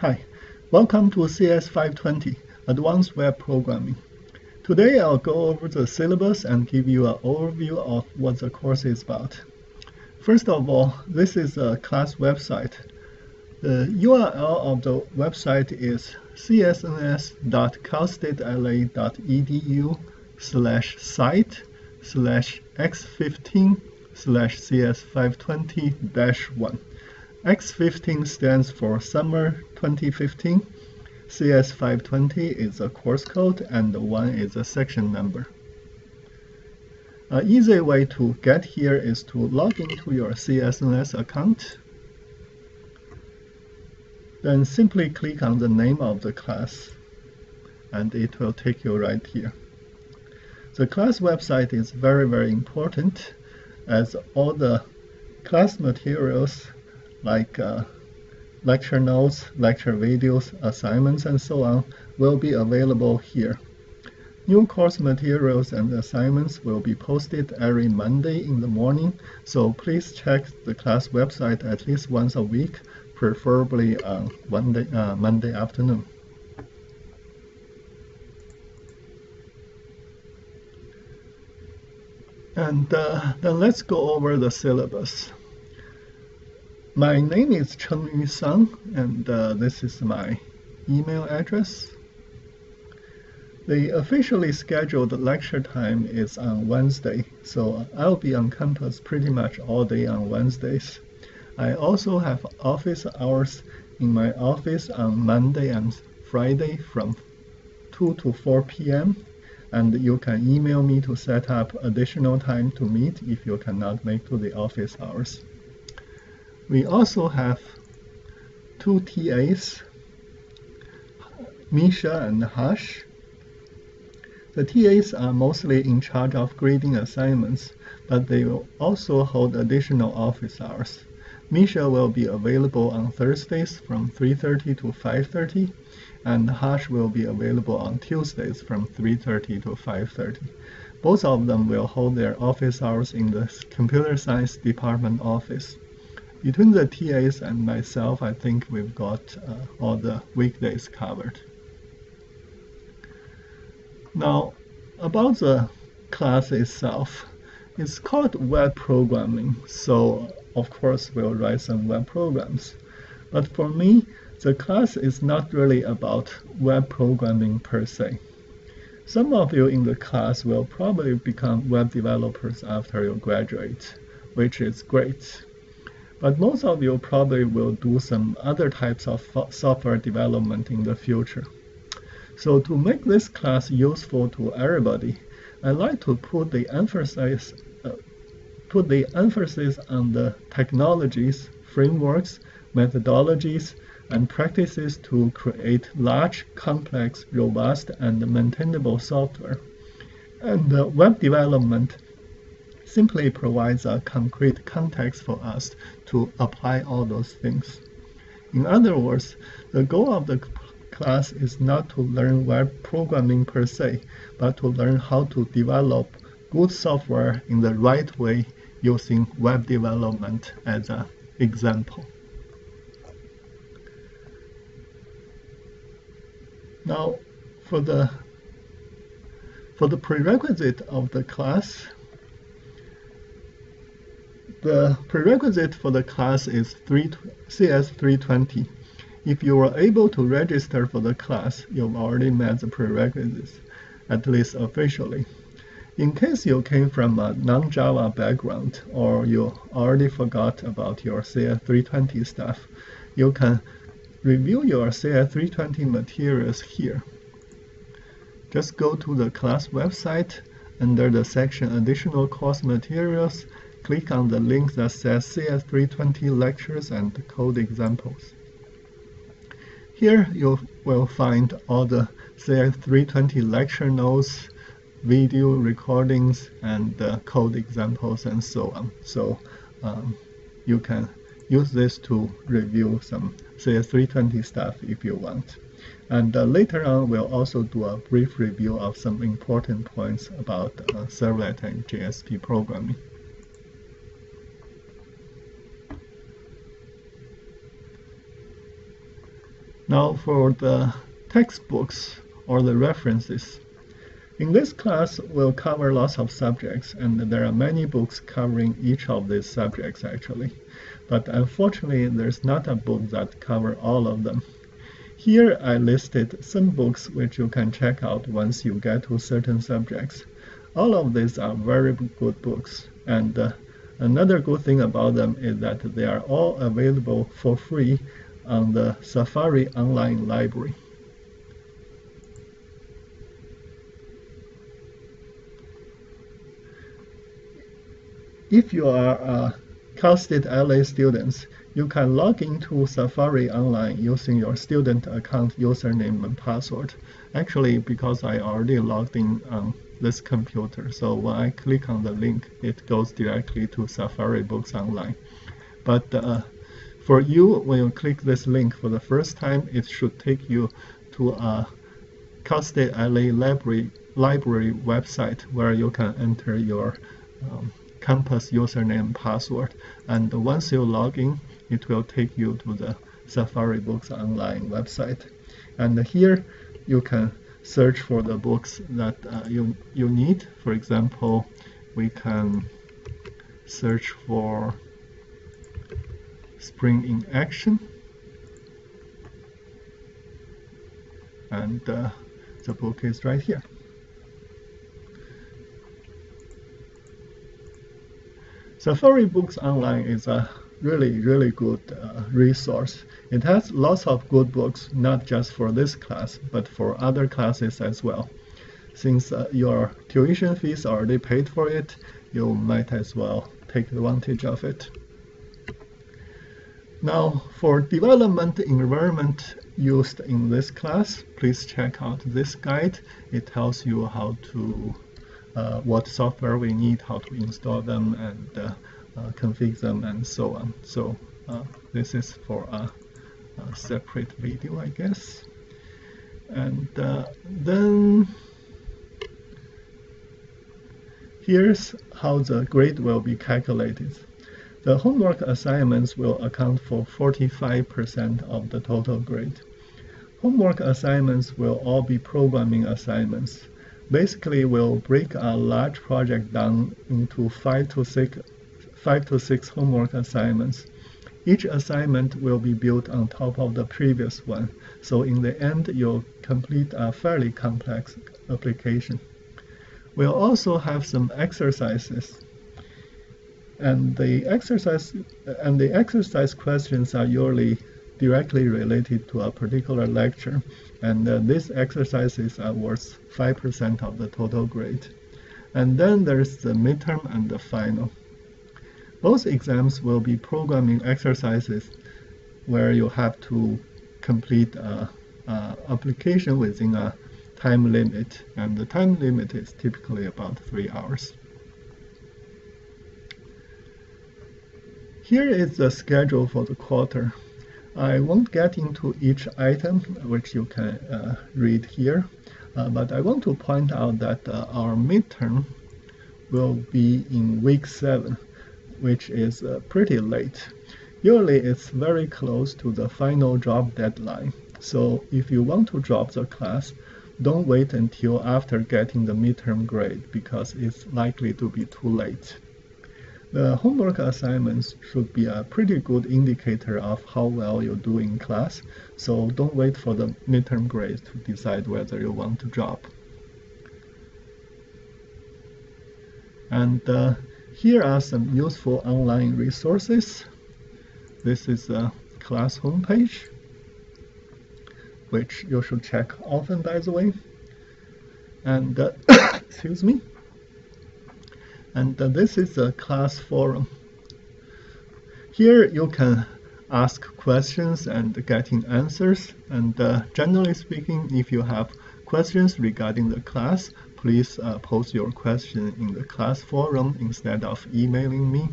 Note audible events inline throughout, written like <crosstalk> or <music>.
Hi, welcome to CS 520, Advanced Web Programming. Today I'll go over the syllabus and give you an overview of what the course is about. First of all, this is a class website. The URL of the website is csns.calstatela.edu slash site slash x15 slash cs520-1. X15 stands for Summer 2015. CS520 is a course code and 1 is a section number. An easy way to get here is to log into your CSNS account. Then simply click on the name of the class and it will take you right here. The class website is very, very important as all the class materials like uh, lecture notes, lecture videos, assignments, and so on will be available here. New course materials and assignments will be posted every Monday in the morning, so please check the class website at least once a week, preferably on Monday, uh, Monday afternoon. And uh, then let's go over the syllabus. My name is Cheng Yu Sun, and uh, this is my email address. The officially scheduled lecture time is on Wednesday, so I'll be on campus pretty much all day on Wednesdays. I also have office hours in my office on Monday and Friday from 2 to 4 p.m. And you can email me to set up additional time to meet if you cannot make to the office hours. We also have two TAs, Misha and Hash. The TAs are mostly in charge of grading assignments, but they will also hold additional office hours. Misha will be available on Thursdays from 3.30 to 5.30, and Hash will be available on Tuesdays from 3.30 to 5.30. Both of them will hold their office hours in the computer science department office between the TAs and myself, I think we've got uh, all the weekdays covered. Now, about the class itself, it's called web programming, so of course we'll write some web programs. But for me, the class is not really about web programming per se. Some of you in the class will probably become web developers after you graduate, which is great. But most of you probably will do some other types of software development in the future. So to make this class useful to everybody, I like to put the emphasis uh, put the emphasis on the technologies, frameworks, methodologies, and practices to create large, complex, robust, and maintainable software. And uh, web development simply provides a concrete context for us to apply all those things. In other words, the goal of the class is not to learn web programming per se, but to learn how to develop good software in the right way using web development as an example. Now, for the for the prerequisite of the class, the prerequisite for the class is 3, CS320. If you are able to register for the class, you've already met the prerequisites, at least officially. In case you came from a non-Java background or you already forgot about your CS320 stuff, you can review your CS320 materials here. Just go to the class website under the section Additional Course Materials click on the link that says CS320 lectures and code examples. Here you will find all the CS320 lecture notes, video recordings, and uh, code examples and so on. So um, you can use this to review some CS320 stuff if you want. And uh, later on, we'll also do a brief review of some important points about uh, servlet and JSP programming. Now for the textbooks or the references. In this class, we'll cover lots of subjects, and there are many books covering each of these subjects actually. But unfortunately, there's not a book that covers all of them. Here I listed some books which you can check out once you get to certain subjects. All of these are very good books, and uh, another good thing about them is that they are all available for free on the Safari online library. If you are a Cal State LA students, you can log into Safari online using your student account username and password. Actually, because I already logged in on this computer, so when I click on the link, it goes directly to Safari Books Online. But uh, for you, when you click this link for the first time, it should take you to a Cal State LA library, library website where you can enter your um, campus username password. And once you log in, it will take you to the Safari Books Online website. And here you can search for the books that uh, you, you need. For example, we can search for Spring in Action. And uh, the book is right here. Safari Books Online is a really, really good uh, resource. It has lots of good books, not just for this class, but for other classes as well. Since uh, your tuition fees already paid for it, you might as well take advantage of it. Now, for development environment used in this class, please check out this guide. It tells you how to, uh, what software we need, how to install them, and uh, uh, configure them, and so on. So uh, this is for a, a, separate video, I guess. And uh, then here's how the grade will be calculated. The homework assignments will account for 45% of the total grade. Homework assignments will all be programming assignments. Basically, we'll break a large project down into five to six, five to six homework assignments. Each assignment will be built on top of the previous one, so in the end, you'll complete a fairly complex application. We'll also have some exercises and the exercise and the exercise questions are usually directly related to a particular lecture. And uh, these exercises are worth 5% of the total grade. And then there's the midterm and the final. Both exams will be programming exercises where you have to complete a, a application within a time limit. And the time limit is typically about three hours Here is the schedule for the quarter. I won't get into each item, which you can uh, read here, uh, but I want to point out that uh, our midterm will be in week 7, which is uh, pretty late. Usually it's very close to the final drop deadline, so if you want to drop the class, don't wait until after getting the midterm grade because it's likely to be too late. The homework assignments should be a pretty good indicator of how well you do in class, so don't wait for the midterm grades to decide whether you want to drop. And uh, here are some useful online resources. This is a class homepage, which you should check often, by the way. And uh, <coughs> excuse me and uh, this is a class forum. Here you can ask questions and getting answers and uh, generally speaking if you have questions regarding the class please uh, post your question in the class forum instead of emailing me.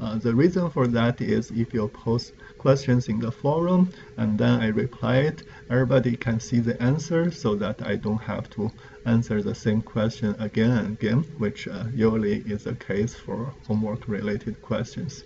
Uh, the reason for that is if you post questions in the forum and then I reply it, everybody can see the answer so that I don't have to answer the same question again and again, which uh, usually is the case for homework related questions.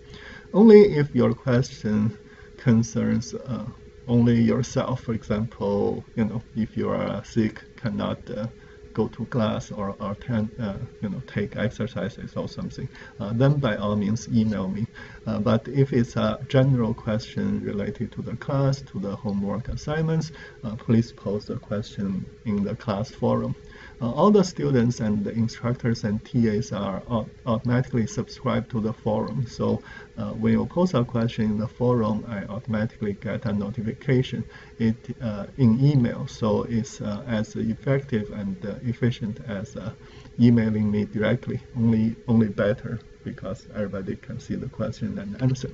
Only if your question concerns uh, only yourself. For example, you know, if you are sick, cannot uh, go to class or, or attend, uh, you know, take exercises or something, uh, then by all means email me. Uh, but if it's a general question related to the class, to the homework assignments, please post the question in the class forum. Uh, all the students and the instructors and TAs are automatically subscribed to the forum. So uh, when you post a question in the forum, I automatically get a notification it uh, in email. So it's uh, as effective and uh, efficient as uh, emailing me directly, only, only better because everybody can see the question and answer.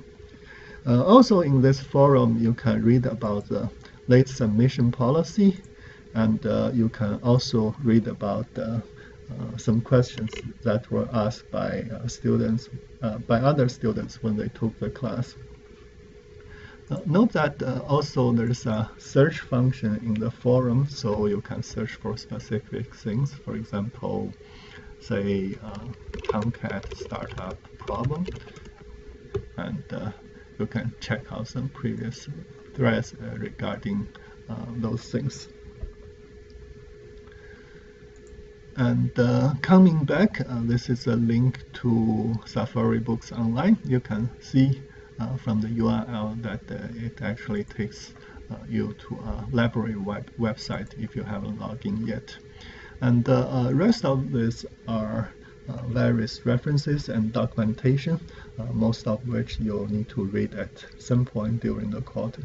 also in this forum, you can read about the late submission policy and uh, you can also read about uh, uh, some questions that were asked by students, by other students when they took the class. Uh, note that uh, also there's a search function in the forum, so you can search for specific things. For example, say uh, Tomcat startup problem, and you can check out some previous threads regarding those things. And uh, coming back, uh, this is a link to Safari Books Online. You can see uh, from the URL that uh, it actually takes uh, you to a library web website if you haven't logged in yet. And the uh, rest of this are various references and documentation, most of which you'll need to read at some point during the quarter.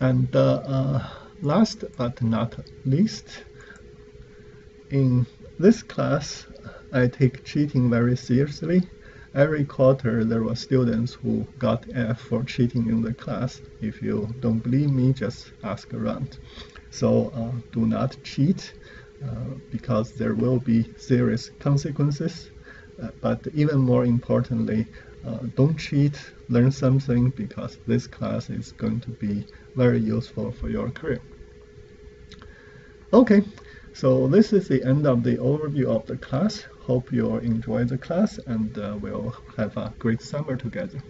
And last but not least, in this class, I take cheating very seriously. Every quarter, there were students who got F for cheating in the class. If you don't believe me, just ask around. So uh, do not cheat uh, because there will be serious consequences. Uh, but even more importantly, uh, don't cheat, learn something because this class is going to be very useful for your career. Okay, so this is the end of the overview of the class. Hope you enjoy the class and uh, we'll have a great summer together.